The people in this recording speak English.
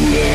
Yeah.